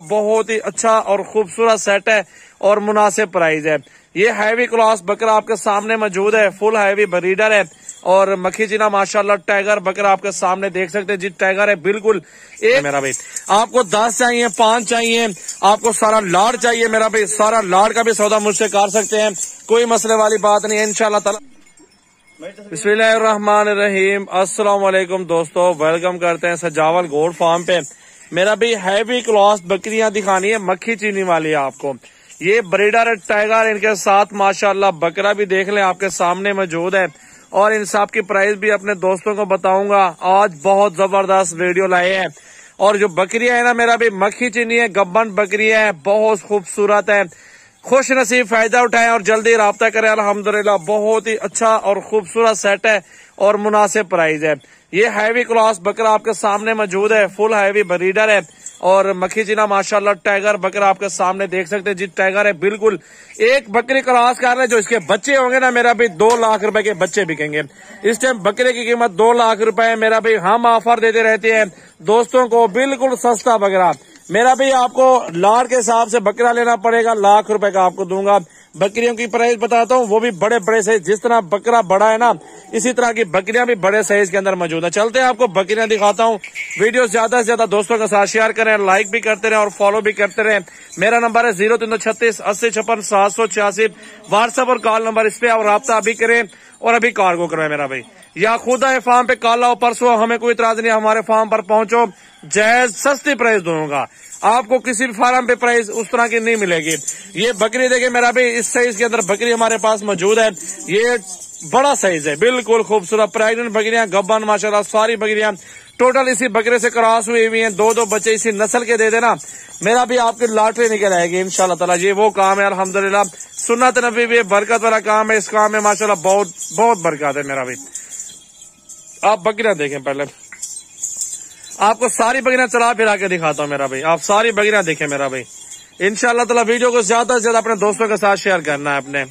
बहुत ही अच्छा और खूबसूरत सेट है और मुनासिब प्राइस है। ये हैवी क्लास बकरा आपके सामने मौजूद है फुल हैवी ब्रीडर है। और मक्खी जीना माशाल्लाह टाइगर बकरा आपके सामने देख सकते हैं। जी टाइगर है बिल्कुल। एक मेरा भाई। आपको दस चाहिए पाँच चाहिए आपको सारा लाड चाहिए मेरा भाई। सारा लाड का भी सौदा मुझसे कर सकते हैं। कोई मसले वाली बात नहीं है इनशाला बिस्मिल्लाहमान रहीम अस्सलाम दोस्तों वेलकम करते हैं सजावल गोड फार्म पे। मेरा भी हैवी क्लॉस बकरियाँ दिखानी है, मक्खी चीनी वाली आपको। ये ब्रीडर टाइगर इनके साथ माशाल्लाह बकरा भी देख लें, आपके सामने मौजूद है। और इन सब की प्राइस भी अपने दोस्तों को बताऊँगा। आज बहुत ज़बरदस्त वीडियो लाए हैं। और जो बकरियाँ है ना, मेरा भी मक्खी चीनी है, गब्बन बकरियाँ है, बहुत खूबसूरत है। खुश नसीब फ़ायदा उठाएँ और जल्दी रबता करें। अलहमदुल्ला बहुत ही अच्छा और खूबसूरत सेट है और मुनासिब प्राइस है। ये हैवी क्लॉस बकरा आपके सामने मौजूद है फुल हैवी ब्रीडर है। और मक्खी जीना माशाल्लाह टाइगर बकरा आपके सामने देख सकते हैं। जी टाइगर है, बिल्कुल। एक बकरी क्रॉस कर रहे जो इसके बच्चे होंगे ना, मेरा भी दो लाख रुपए के बच्चे बिकेंगे। इस टाइम बकरे की कीमत दो लाख रुपए है, मेरा भी हम ऑफ़र देते रहते हैं। दोस्तों को बिल्कुल सस्ता बकरा। मेरा भी आपको लाड़ के हिसाब से बकरा लेना पड़ेगा, लाख रुपए का आपको दूँगा। बकरियों की प्राइस बताता हूँ, वो भी बड़े बड़े साइज़ जिस तरह बकरा बड़ा है ना, इसी तरह की बकरियाँ भी बड़े साइज़ के अंदर मौजूद है। चलते हैं, आपको बकरियाँ दिखाता हूँ। वीडियो ज़्यादा से ज़्यादा दोस्तों के साथ शेयर करें लाइक भी करते रहे और फॉलो भी करते रहे। मेरा नंबर है ज़ीरो तीन सौ छत्तीस, अस्सी छप्पन, सात सौ छियासी। व्हाट्सएप और कॉल नंबर इस पे और रबता अभी करें। और अभी कार्गो करवाए मेरा भाई। या खुद आए फार्म पे काल आओ परसों हमें कोई इतराज नहीं हमारे फार्म पर पहुंचो। जायज़ सस्ती प्राइस दूँगा। आपको किसी भी फार्म पे प्राइस उस तरह की नहीं मिलेगी। ये बकरी देखे मेरा भाई, इस साइज़ के अंदर बकरी हमारे पास मौजूद है। ये बड़ा साइज़ है, बिल्कुल खूबसूरत। प्रेगनेंट बकरियाँ, गब्बन, माशाल्लाह, सारी बकरियाँ। टोटल इसी बकरे से क्रॉस हुई हुई हैं। दो दो बच्चे इसी नस्ल के दे देना। मेरा भी आपकी लॉटरी निकल आएगी इनशाला तला। ये वो काम है अलहमदुल्ला सुन्नत नबी भी बरकत वाला काम है, इस काम में माशाला बहुत बहुत बरकत है मेरा भी। आप बकरियाँ देखें पहले। आपको सारी बकरियाँ चला फिरा के दिखाता हूँ मेरा भाई। आप सारी बकरियाँ देखें मेरा भाई। इनशाला वीडियो को ज़्यादा से ज़्यादा अपने दोस्तों के साथ शेयर करना है अपने।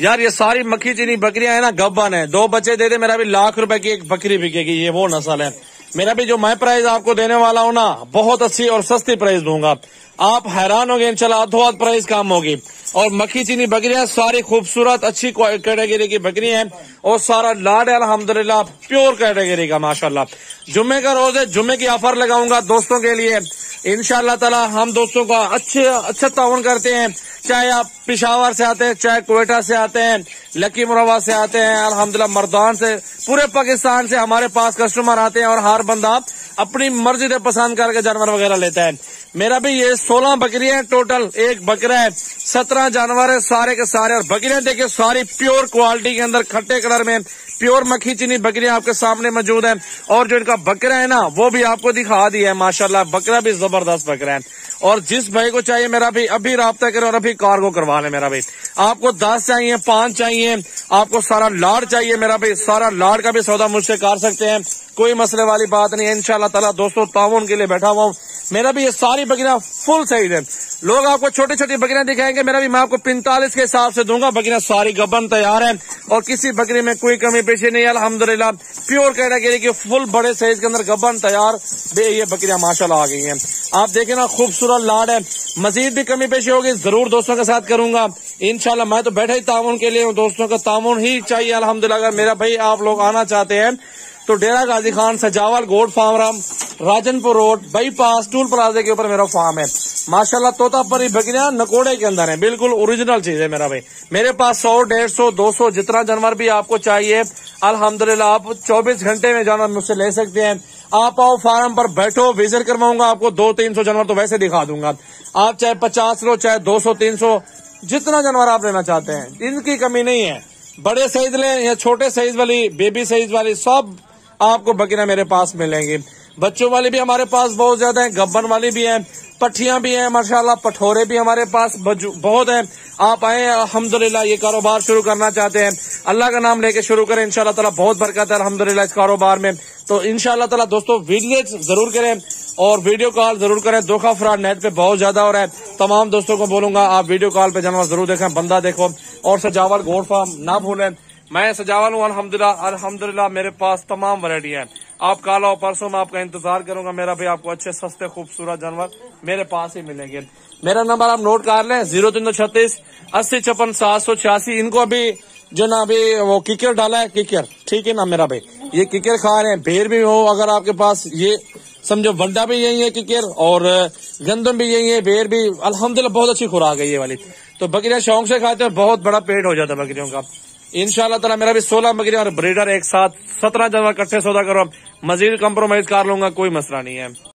यार, ये सारी मक्खी चीनी बकरियाँ है ना, गब्बन है। दो बच्चे दे दे, मेरा भी लाख रुपए की एक बकरी बिकेगी, ये वो नस्ल है। मेरा भी जो मैं प्राइस आपको देने वाला हूँ ना, बहुत अच्छी और सस्ती प्राइस दूँगा। आप हैरान हो गए इंशाल्लाह अधोअध प्राइस कम होगी। और मक्खी चीनी बकरियाँ सारी खूबसूरत, अच्छी कैटेगरी की बकरी हैं। और सारा लाड है अलहमदुल्ला प्योर कैटेगरी का, माशाल्लाह। जुम्मे का रोज है, जुम्मे की ऑफ़र लगाऊँगा दोस्तों के लिए। इनशाला हम दोस्तों का अच्छे अच्छा ताउन करते हैं। चाहे आप पिशावर से आते हैं, चाहे कोयटा से आते हैं, लकी मुरवा से आते हैं अलहमदिल्ला मर्दान से, पूरे पाकिस्तान से हमारे पास कस्टमर आते हैं और हर बंदा अपनी मर्ज़ी से पसंद करके जानवर वगैरह लेता है। मेरा भी ये सोलह बकरियाँ हैं टोटल। एक बकरा है। सत्रह जानवर है सारे के सारे। और बकरियाँ देखिए, सारी प्योर क्वालिटी के अंदर खट्टे कलर में प्योर मक्खी चीनी बकरियाँ आपके सामने मौजूद है। और जो इनका बकरा है ना, वो भी आपको दिखा दिया है, माशाल्लाह। बकरा भी ज़बरदस्त बकरा है। और जिस भाई को चाहिए मेरा भी, अभी रबता करें और अभी कार्गो करवा ले मेरा भाई आपको दस चाहिए, पाँच चाहिए, आपको सारा लाड चाहिए मेरा भाई सारा लाड का भी सौदा मुझसे कर सकते हैं। कोई मसले वाली बात नहीं है। इनशाला दोस्तों, ताउन के लिए बैठा हुआ हूँ। मेरा भी ये सारी बकरियाँ फुल साइज़ है। लोग आपको छोटी छोटी बकरियाँ दिखाएँगे, मेरा भी मैं आपको पैंतालीस के हिसाब से दूँगा। बकरियाँ सारी गबन तैयार है और किसी बकरी में कोई कमी पेशी नहीं अलहमदुल्ला प्योर कैटेगरी की फुल बड़े साइज़ के अंदर गबन तैयार। बे ये बकरियाँ माशाल्लाह आ गई हैं। आप देखे ना, खूबसूरत लाड है। मजीद भी कमी पेशी होगी, ज़रूर दोस्तों के साथ करूँगा। इनशाला मैं तो बैठे ही ताउन के लिए दोस्तों का ताउन ही चाहिए अलहमदुल्ला अगर मेरा भाई आप लोग आना चाहते हैं तो डेरा गाजी खान, सजावल, गोड farm Rajanpur road bypass toll प्लाजे के ऊपर मेरा फार्म है। माशाल्लाह तोता परी बकरियाँ नकोड़े के अंदर है। बिल्कुल ओरिजिनल चीज़ है मेरा भाई। मेरे पास सौ, डेढ़ सौ, दो सौ, जितना जानवर भी आपको चाहिए, अल्हम्दुलिल्लाह, आप 24 घंटे में जानवर मुझसे ले सकते हैं। आप आओ फार्म पर बैठो विज़िट करवाऊँगा आपको, दो, तीन सौ जानवर तो वैसे दिखा दूँगा। आप चाहे पचास लो, चाहे दो सौ, तीन सौ, जितना जानवर आप लेना चाहते हैं, इनकी कमी नहीं है। बड़े साइज़ लें या छोटे साइज़ वाली बेबी साइज़ वाली, सब आपको बकरियाँ मेरे पास मिलेंगी। बच्चों वाली भी हमारे पास बहुत ज़्यादा है गब्बन वाली भी है पट्टियाँ भी हैं, माशाल्लाह पठोरे भी हमारे पास बहुत हैं। आप आए, अल्हम्दुलिल्लाह, ये कारोबार शुरू करना चाहते हैं। अल्लाह का नाम लेके शुरू करें इनशाला ताला बहुत बरकत है, अल्हम्दुलिल्लाह, इस कारोबार में। तो इनशाला ताला दोस्तों, वीडियो ज़रूर करें और वीडियो कॉल ज़रूर करें। धोखा फ्रॉड नेट पे बहुत ज़्यादा हो रहा है। तमाम दोस्तों को बोलूँगा, आप वीडियो कॉल पे जानवर ज़रूर देखें, बंदा देखो। और सजावल गोड फार्म ना भूलें। मैं सजावल हूँ अलहमदिल्ला अलहमदिल्ला मेरे पास तमाम वरायटी है। आप कल आओ परसों मैं आपका इंतज़ार करूँगा, मेरा भी आपको अच्छे, सस्ते, खूबसूरत जानवर मेरे पास ही मिलेंगे। मेरा नंबर आप नोट कर लें, ज़ीरो तीन सौ छत्तीस, अस्सी छप्पन सात सौ छियासी। इनको अभी जो ना अभी वो किकर डाला है किकर ठीक है ना, मेरा भाई? ये किकर खा रहे हैं, भेड़ भी हो, अगर आपके पास ये, समझो वंडा भी यही है किकर और गंदम भी यही है, भेड़ भी, अल्हम्दुलिल्लाह, बहुत अच्छी खुराक है ये वाली। तो बकरियाँ शौक से खाते हैं, बहुत बड़ा पेट हो जाता है बकरियों का। इनशाला तला मेरा भी सोलह बकरियाँ और ब्रीडर एक साथ सत्रह जानवर इकट्ठे सौदा करो। मजीद कम्प्रोमाइज कर लूँगा, कोई मसला नहीं है।